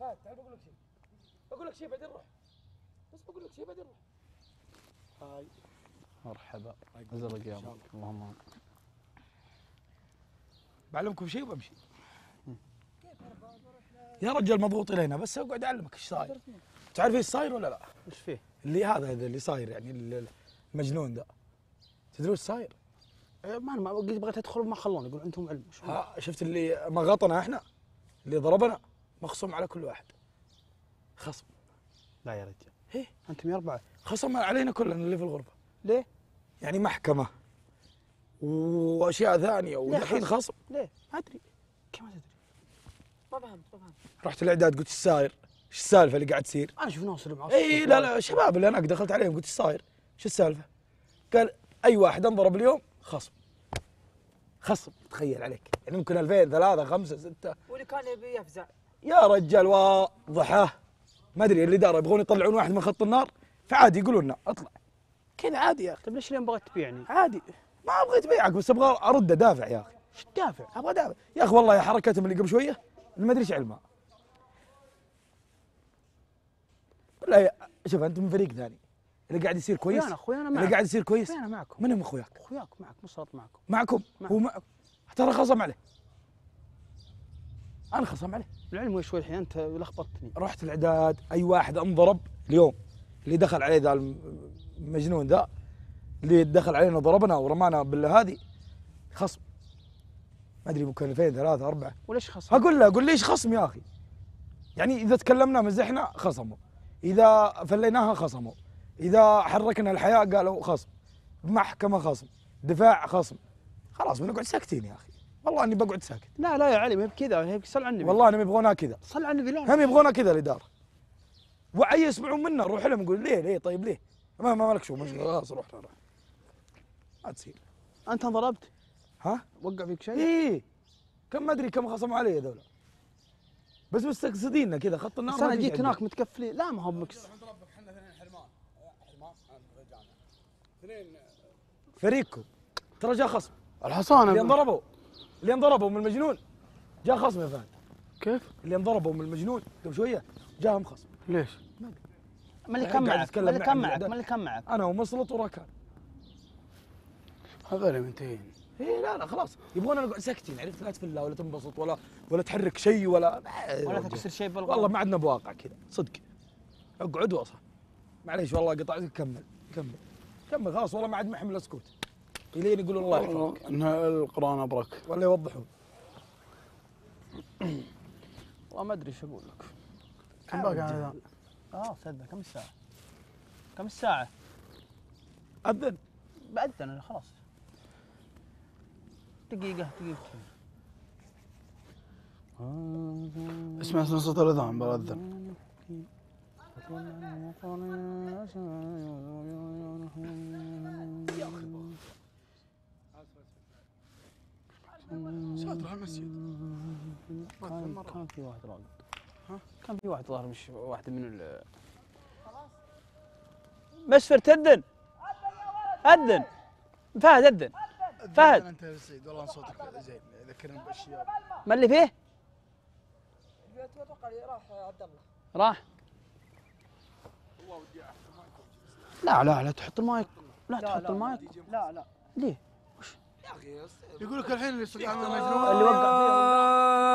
فهد تعال بقول لك شيء بقول لك شيء بعدين روح بس بقول لك شيء بعدين روح هاي مرحبا ازرق يا ابو اللهم بعلمكم شيء وبمشي يا رجال مضغوط إلينا بس أقعد أعلمك إيش صاير تعرف إيش صاير ولا لا؟ إيش فيه؟ اللي هذا اللي صاير يعني ال- المجنون ذا تدري وش صاير؟ إيه، ما أنا ما قلت بغيت أدخل ما خلوني يقول عندهم علم ها شفت اللي ما غطنا إحنا اللي ضربنا مخصوم على كل واحد خصم لا يا رجال إيه أنتم يا اربعه خصم علينا كلنا اللي في الغرفة ليه؟ يعني محكمة وأشياء ثانية ودحين خصم. ليه؟ ما أدري كيف ما تدري؟ ما فهمت ما فهمت رحت الإعداد قلت إيش صاير؟ إيش السالفة اللي قاعد تصير؟ أنا أشوف ناس اللي معصب اي لا لا شباب اللي هناك دخلت عليهم قلت إيش صاير؟ إيش السالفة؟ قال أي واحد انضرب اليوم خصم. خصم تخيل عليك. يعني ممكن 2000 3 5 6 واللي كان يبي يفزع. يا رجال واضحة. ما أدري اللي دار يبغون يطلعون واحد من خط النار؟ فعادي يقولون لنا اطلع. كذا عادي يا أخي. طيب ليش اليوم بغيت تبيعني؟ عادي. ما أبغى ابيعك بس أبغى أرد أدافع يا أخي. إيش تدافع؟ أبغى أدافع. يا أخي والله يا حركتهم اللي قبل شوية اللي ما أدري إيش علمها لا يا شوف أنت من فريق ثاني. اللي قاعد يصير كويس؟ أخويانا أخويانا اللي معك قاعد يصير كويس؟ أخويانا معكم. من هم أخوياك؟ أخوياك معك مو صارت معكم. معكم؟ معك. هو معكم ترى خصم عليه. أنا خصم عليه. العلم شوي الحين أنت لخبطتني. رحت الاعداد أي واحد انضرب اليوم اللي دخل عليه ذا المجنون ذا اللي دخل علينا ضربنا ورمانا بالهذه خصم. ما أدري ممكن 2000 3 4 وليش خصم؟ أقول له أقول ليش خصم يا أخي؟ يعني إذا تكلمنا مزحنا خصموا. إذا فليناها خصموا. إذا حركنا الحياة قالوا خصم. محكمة خصم. دفاع خصم. خلاص بنقعد ساكتين يا أخي. والله إني بقعد ساكت. لا لا يا علي ما هي بكذا. هي صل على النبي. والله إنهم يبغونها كذا. صل على النبي هم يبغونها كذا الإدارة. وعي يسمعون منا نروح لهم نقول ليه ليه طيب ليه؟ ما ما مالك شو مشكله خلاص روح روح ما تصير. أنت انضربت؟ ها؟ وقع فيك شيء؟ إيه. كم ما أدري كم خصموا علي هذول بس مستقصديننا كذا خط النار بس أنا جيت. هناك متكفلين. لا ما هو مكس فريقكم. ترى جاء خصم. الحصانه اللي انضربوا. اللي انضربوا من المجنون. جاء خصم يا فهد. كيف؟ اللي انضربوا من المجنون. قبل شوية جاهم خصم. ليش؟ ما اللي قاعد كان معك؟ ما اللي كان معك؟ ما اللي كان معك؟ أنا ومسلط وراكان. هذول منتهين. إيه لا لا خلاص. يبغونا نقعد ساكتين عرفت لا تفلا ولا تنبسط ولا ولا تحرك شيء ولا ولا تكسر شيء بالغلط والله ما عندنا بواقع كذا. صدق. اقعد وصل معليش والله قطعت كمل كمل كمل خلاص والله ما عاد محمل اسكت. الين يقولون الله يحفظك. ان القرآن أبرك. ولا يوضحون. والله ما أدري إيش أقول لك. كم آه، باقي رجال. هذا؟ آه كم الساعة؟ كم الساعة؟ أذن. بأذن أنا خلاص. دقيقة دقيقتين اسمع صوت الأذان ساتر المسجد. كان كان في واحد راقد ها؟ كان في واحد ظاهر مش واحد من ال مسفر تأذن أذن فهد أذن فهد. أنت يا سيد والله صوتك زين ذكرني بأشياء. ما اللي فيه؟ أتوقع راح عبد الله. راح. لا لا لا تحط المايك. لا تحط المايك. لا لا. ليه؟ يقول لك الحين اللي صقعنا مجنون اللي وقع فيها